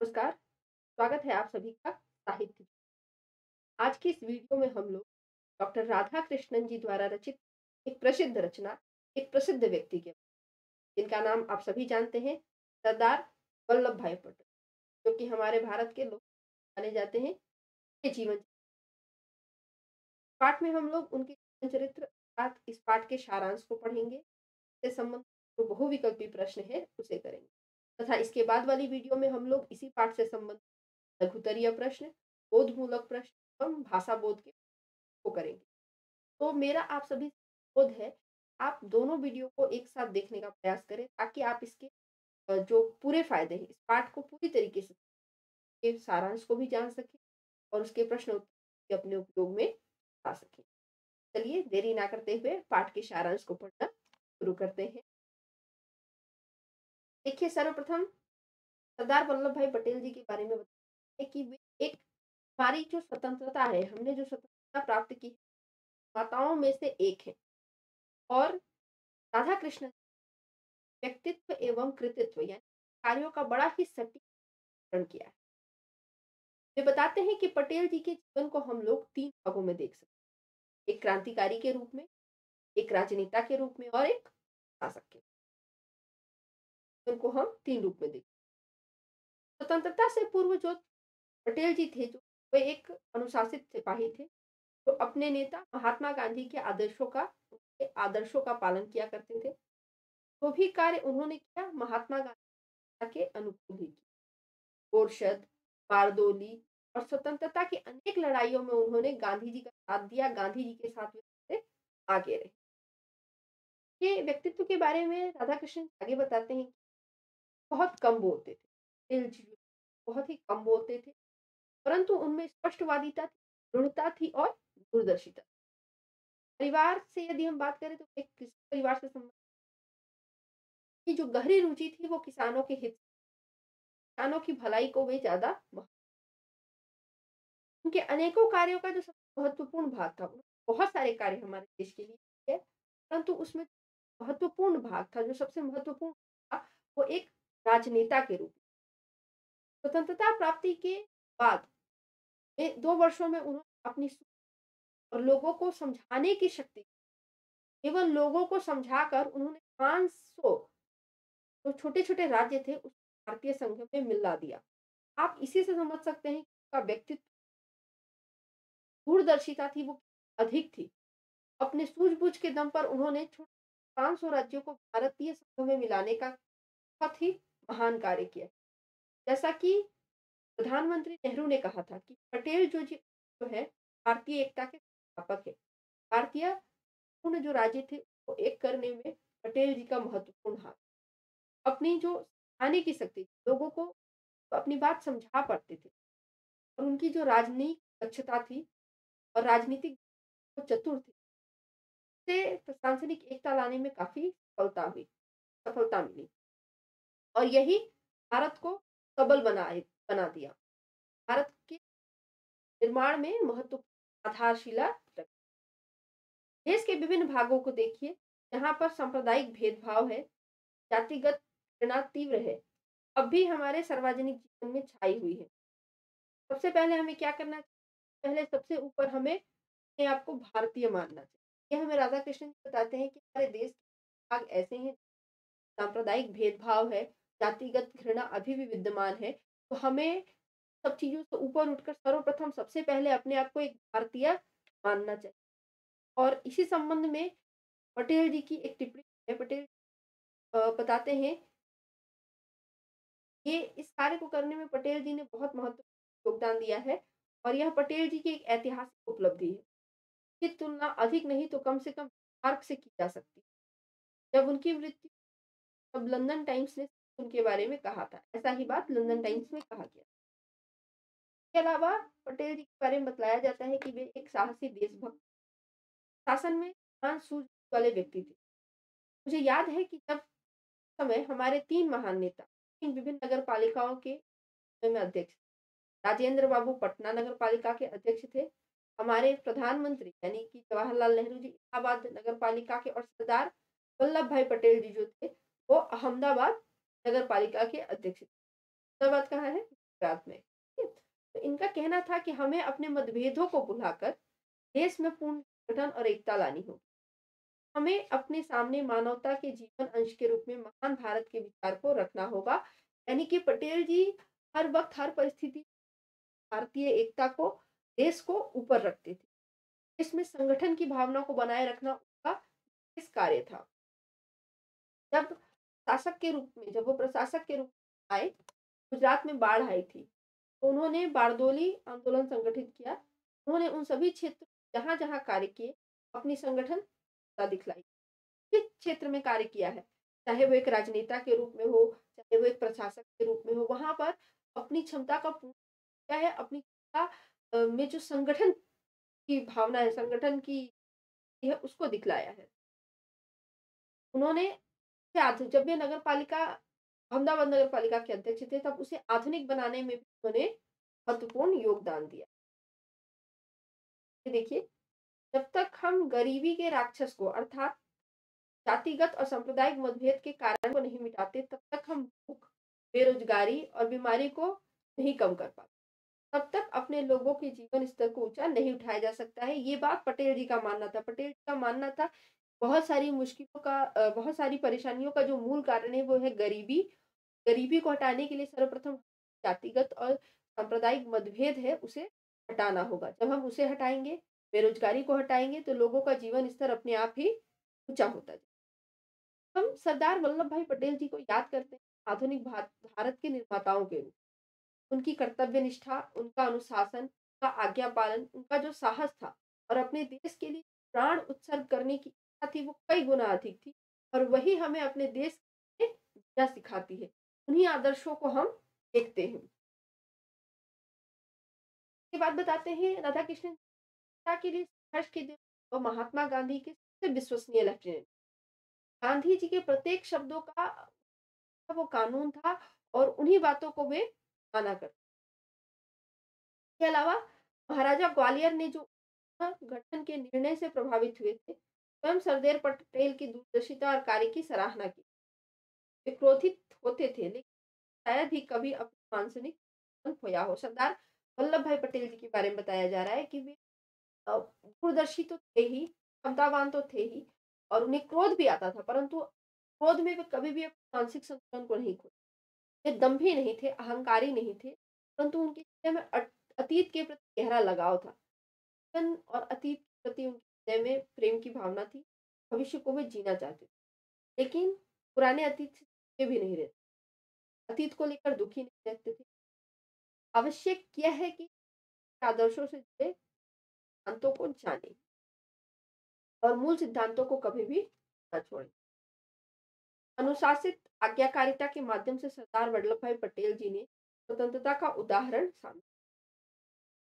नमस्कार, स्वागत है आप सभी का साहित्य। आज की इस वीडियो में हम लोग डॉक्टर राधा कृष्णन जी द्वारा रचित एक प्रसिद्ध रचना, एक प्रसिद्ध व्यक्ति के जिनका नाम आप सभी जानते हैं, सरदार वल्लभ भाई पटेल, जो कि हमारे भारत के लोग माने जाते हैं के जीवन पाठ में हम लोग उनके जीवन चरित्र इस पाठ के सारांश को पढ़ेंगे, इससे संबंधित जो बहुविकल्पी प्रश्न है, उसे करेंगे। तथा इसके बाद वाली वीडियो में हम लोग इसी पाठ से संबंधित लघुतरीय प्रश्न, बोधमूलक प्रश्न एवं भाषा बोध के को करेंगे। तो मेरा आप सभी अनुरोध है, आप दोनों वीडियो को एक साथ देखने का प्रयास करें ताकि आप इसके जो पूरे फ़ायदे हैं, इस पाठ को पूरी तरीके से सारांश को भी जान सकें और उसके प्रश्न उत्तर अपने उपयोग में आ सकें। चलिए देरी ना करते हुए पाठ के सारांश को पढ़ना शुरू करते हैं। देखिए सर्वप्रथम सरदार वल्लभ भाई पटेल जी के बारे में बताएँ कि वे एक हमारी जो स्वतंत्रता है, हमने जो स्वतंत्रता प्राप्त की, माताओं में से एक हैं और राधा कृष्ण व्यक्तित्व एवं कृतित्व यानी कार्यों का बड़ा ही सटीक किया है। वे बताते हैं कि पटेल जी के जीवन को हम लोग तीन भागों में देख सकते हैं। एक क्रांतिकारी के रूप में, एक राजनेता के रूप में और एक शासक के। उनको हम तीन रूप में देख स्वतंत्रता से पूर्व जो पटेल जी थे, जो वे एक अनुशासित सिपाही थे, जो अपने नेता महात्मा गांधी के आदर्शों का उनके आदर्शों का पालन किया करते थे। जो भी कार्य उन्होंने किया, महात्मा गांधी के अनुकूल ही किया। गोरशद, बारदोली और स्वतंत्रता की अनेक लड़ाइयों में उन्होंने गांधी जी का साथ दिया, गांधी जी के साथ वे आगे रहे। ये व्यक्तित्व के बारे में राधा कृष्ण आगे बताते हैं, बहुत कम बोलते थे। जी बहुत ही कम बोलते थे, परंतु उनमें स्पष्टवादिता थी, दृढ़ता थी और दूरदर्शिता। परिवार से यदि हम बात करें तो एक किस परिवार से संबंधित की जो गहरी रुचि थी वो किसानों के हित किसानों की भलाई को वे ज़्यादा उनके अनेकों कार्यों का जो सबसे महत्वपूर्ण भाग था, बहुत सारे कार्य हमारे देश के लिए परंतु उसमें महत्वपूर्ण भाग था, जो सबसे महत्वपूर्ण था, वो एक राजनेता के रूप। स्वतंत्रता प्राप्ति के बाद 2 वर्षों में उन्होंने अपनी और लोगों को समझाने की शक्ति केवल लोगों को समझाकर उन्होंने 500 जो छोटे-छोटे राज्य थे, उस भारतीय संघ में मिला दिया। आप इसी से समझ सकते हैं कि उनका व्यक्तित्व दूरदर्शिता थी वो अधिक थी। अपने सूझबूझ के दम पर उन्होंने छो 500 राज्यों को भारतीय संघ में मिलाने का बहुत ही महान कार्य किया। जैसा कि प्रधानमंत्री नेहरू ने कहा था कि पटेल जो जी जो है, भारतीय एकता के संस्थापक है। भारतीय पूर्ण जो राज्य थे उसको एक करने में पटेल जी का महत्वपूर्ण हाथ। अपनी जो आने की शक्ति लोगों को अपनी बात समझा पाते थे और उनकी जो राजनीतिक दक्षता थी और राजनीतिक वो चतुर थे। से प्रशासनिक एकता लाने में काफ़ी सफलता हुई, सफलता मिली। और यही भारत को सबल बनाए बना दिया। भारत के निर्माण में महत्वपूर्ण आधारशिला। देश के विभिन्न भागों को देखिए, जहाँ पर सांप्रदायिक भेदभाव है, जातिगत घृणा तीव्र है, अब भी हमारे सार्वजनिक जीवन में छाई हुई है। सबसे पहले हमें क्या करना चाहिए? पहले सबसे ऊपर हमें अपने आप को भारतीय मानना चाहिए। ये हमें राधा कृष्ण जी बताते हैं कि हमारे देश के भाग ऐसे हैं, सांप्रदायिक भेदभाव है, जातिगत घृणा अभी भी विद्यमान है, तो हमें सब चीज़ों से ऊपर उठकर सर्वप्रथम सबसे पहले अपने आप को एक भारतीय मानना चाहिए। और इसी संबंध में पटेल जी की एक टिप्पणी है, पटेल बताते हैं ये इस कार्य को करने में पटेल जी ने बहुत महत्वपूर्ण योगदान दिया है और यह पटेल जी की एक ऐतिहासिक उपलब्धि है। की तुलना अधिक नहीं तो कम से कम मार्क से की जा सकती। जब उनकी मृत्यु तब लंदन टाइम्स ने उनके बारे में कहा था। ऐसा ही बात लंदन टाइम्स में कहा गया। इसके अलावा पटेल जी के बारे में बतलाया जाता है कि वे एक साहसी देशभक्त शासन में महान सूझ वाले व्यक्ति थे। मुझे याद है कि जब समय हमारे 3 महान नेता इन विभिन्न नगर पालिकाओं के में अध्यक्ष राजेंद्र बाबू पटना नगर पालिका के अध्यक्ष थे। हमारे प्रधानमंत्री यानी कि जवाहरलाल नेहरू जी इलाहाबाद नगर पालिका के और सरदार वल्लभ भाई पटेल जी जो थे, वो अहमदाबाद नगर पालिका के अध्यक्ष। थे। अहमदाबाद कहाँ है? गुजरात में। तो इनका कहना था कि हमें अपने मतभेदों को भुलाकर देश में पूर्ण संगठन और एकता लानी होगी। हमें अपने सामने मानवता के जीवन अंश के रूप में महान भारत के विचार को रखना होगा। यानी कि पटेल जी हर वक्त हर परिस्थिति भारतीय एकता को, देश को ऊपर रखते थे। इसमें संगठन की भावना को बनाए रखना उनका इस कार्य था। जब शासक के रूप में, जब वो प्रशासक के रूप में आए, गुजरात में बाढ़ आई थी तो उन्होंने बारदोली आंदोलन संगठित किया। उन्होंने उन सभी क्षेत्र जहाँ जहाँ कार्य किए, अपनी संगठन दिखलाई। किस क्षेत्र में कार्य किया है? चाहे वो एक राजनेता के रूप में हो, चाहे वो एक प्रशासक के रूप में हो, वहाँ पर अपनी क्षमता का क्या है, अपनी क्षमता में जो संगठन की भावना है, संगठन की है, उसको दिखलाया है। उन्होंने जब वे नगर पालिका अहमदाबाद नगर पालिका के अध्यक्ष थे, तब उसे आधुनिक बनाने में भी उन्होंने महत्वपूर्ण योगदान दिया। देखिए, जब तक हम गरीबी के राक्षस को, अर्थात जातिगत और सांप्रदायिक मतभेद के कारण को नहीं मिटाते, तब तक हम भूख, बेरोजगारी और बीमारी को नहीं कम कर पाते। तब तक अपने लोगों के जीवन स्तर को ऊँचा नहीं उठाया जा सकता है। ये बात पटेल जी का मानना था। पटेल जी का मानना था बहुत सारी मुश्किलों का बहुत सारी परेशानियों का जो मूल कारण है वो है गरीबी। गरीबी को हटाने के लिए सर्वप्रथम जातिगत और सांप्रदायिक मतभेद है, उसे हटाना होगा। जब हम उसे हटाएँगे, बेरोजगारी को हटाएँगे तो लोगों का जीवन स्तर अपने आप ही ऊँचा होता जाए हम सरदार वल्लभ भाई पटेल जी को याद करते हैं, आधुनिक भारत के निर्माताओं के रूप उनकी कर्तव्य निष्ठा, उनका अनुशासन, उनका आज्ञा पालन उनका जो साहस था और अपने देश के लिए प्राण उत्सर्ग करने की थी वो कई गुना अधिक थी और वही हमें अपने देश जीना सिखाती है। उन्हीं आदर्शों को हम देखते हैं। के बाद बताते हैं राधा कृष्ण के लिए संघर्ष के दिन और महात्मा गांधी के सबसे विश्वसनीय लेफ्टिनेंट गांधी जी के प्रत्येक शब्दों का वो कानून था और उन्हीं बातों को वे माना करते के अलावा महाराजा ग्वालियर ने जो गठन के निर्णय से प्रभावित हुए थे स्वयं सरदेर पटेल की दूरदर्शिता और कार्य की सराहना की। वे क्रोधित होते थे, लेकिन शायद ही कभी अपनी मानसिक खोया हो। सरदार वल्लभ भाई पटेल जी के बारे में बताया जा रहा है कि वे दूरदर्शी तो थे ही क्षमतावान तो थे ही, और उन्हें क्रोध भी आता था, परंतु क्रोध में वे कभी भी अपने मानसिक संतुलन को नहीं खोते वे दम्भी नहीं थे, अहंकारी नहीं थे, परंतु उनके हृदय में अतीत के प्रति गहरा लगाव था। और अतीत के प्रति उनके हृदय में प्रेम की भावना थी, भविष्य को वे जीना चाहते थे। लेकिन पुराने अतीत से भी नहीं रहते। अतीत को लेकर दुखी नहीं रहते थे। आवश्यक यह है कि आदर्शों से जुड़े सिद्धांतों को जाने और मूल सिद्धांतों को कभी भी न छोड़ें। अनुशासित आज्ञाकारिता के माध्यम से सरदार वल्लभ भाई पटेल जी ने स्वतंत्रता का उदाहरण सामने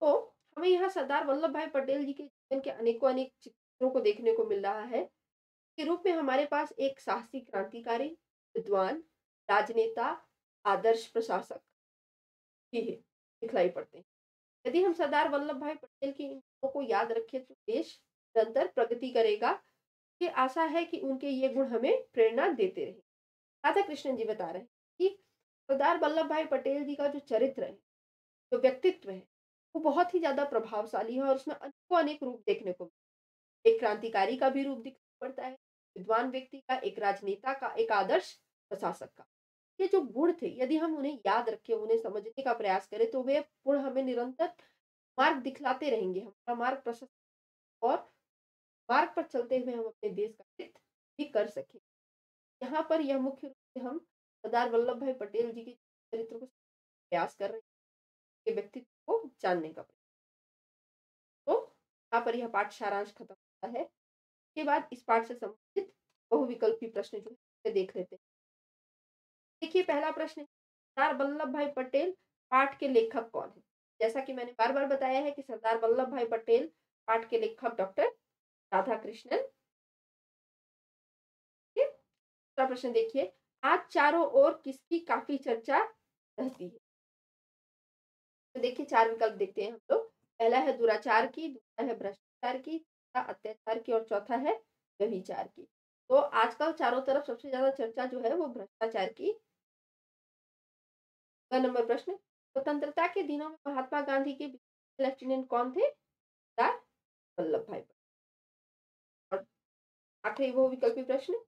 तो हमें यहाँ सरदार वल्लभ भाई पटेल जी के जीवन के अनेकों अनेक चित्रों को देखने को मिल रहा है। के रूप में हमारे पास एक साहसी क्रांतिकारी, विद्वान, राजनेता, आदर्श प्रशासक ही है, दिखलाई पड़ते हैं। यदि हम सरदार वल्लभ भाई पटेल की इन को याद रखें तो देश निरंतर प्रगति करेगा। ये आशा है कि उनके ये गुण हमें प्रेरणा देते रहे। राधा कृष्णन जी बता रहे हैं कि सरदार वल्लभ भाई पटेल जी का जो चरित्र है, जो व्यक्तित्व है वो बहुत ही ज़्यादा प्रभावशाली है और उसमें अनेकों अनेक रूप देखने को एक क्रांतिकारी का भी रूप दिखाई पड़ता है, विद्वान व्यक्ति का, एक राजनेता का, एक आदर्श प्रशासक का। ये जो गुण थे, यदि हम उन्हें याद रखें, उन्हें समझने का प्रयास करें तो वे गुण हमें निरंतर मार्ग दिखलाते रहेंगे। हमारा मार्ग प्रशस्त और मार्ग पर चलते हुए हम अपने देश का हित भी कर सकें। यहाँ पर यह मुख्य रूप से हम सरदार वल्लभ भाई पटेल जी के चरित्र को प्रयास कर रहे हैं। व्यक्तित्व को जानने का तो यहाँ पर यह पाठ सारांश खत्म होता है। इसके बाद इस पाठ से संबंधित बहुविकल्पी प्रश्न जो है देख लेते हैं। देखिए, पहला प्रश्न, सरदार वल्लभ भाई पटेल पाठ के लेखक कौन है? जैसा कि मैंने बार बार बताया है कि सरदार वल्लभ भाई पटेल पाठ के लेखक डॉक्टर राधा कृष्णन दूसरा प्रश्न देखिए, आज चारों ओर किसकी काफ़ी चर्चा रहती है? देखिए, चार विकल्प देखते हैं हम लोग। पहला है दुराचार की, दूसरा है भ्रष्टाचार की, तीसरा अत्याचार की और चौथा है व्यभिचार की। तो आजकल चारों तरफ़ सबसे ज़्यादा चर्चा जो है वो भ्रष्टाचार की। नंबर प्रश्न, स्वतंत्रता के दिनों में महात्मा गांधी के लेफ्टिनेंट कौन थे? सरदार वल्लभ भाई और आखिरी वो विकल्पी प्रश्न,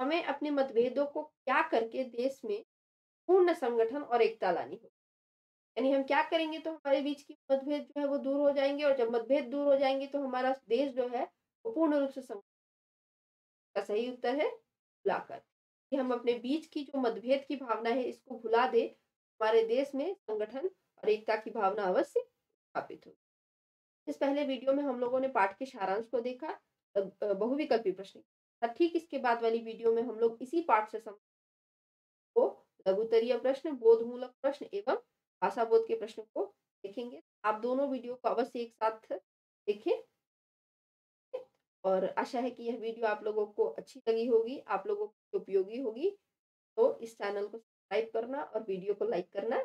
हमें अपने मतभेदों को क्या करके देश में पूर्ण संगठन और एकता लानी होगी? यानी हम क्या करेंगे तो हमारे बीच की मतभेद जो है वो दूर हो जाएँगे और जब मतभेद दूर हो जाएँगे तो हमारा देश जो है वो पूर्ण रूप से का सही उत्तर है भुलाकर कि हम अपने बीच की जो मतभेद की भावना है, इसको भुला दे, हमारे देश में संगठन और एकता की भावना अवश्य स्थापित हो। इस पहले वीडियो में हम लोगों ने पाठ के सारांश को देखा बहुविकल्पी प्रश्न ठीक इसके बाद वाली वीडियो में हम लोग इसी पाठ से को लघुतरीय प्रश्न, बोधमूलक प्रश्न एवं भाषा बोध के प्रश्न को देखेंगे। आप दोनों वीडियो को अवश्य एक साथ देखें। और आशा है कि यह वीडियो आप लोगों को अच्छी लगी होगी, आप लोगों को उपयोगी होगी। तो इस चैनल को सब्सक्राइब करना और वीडियो को लाइक करना